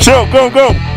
Chill, go, go.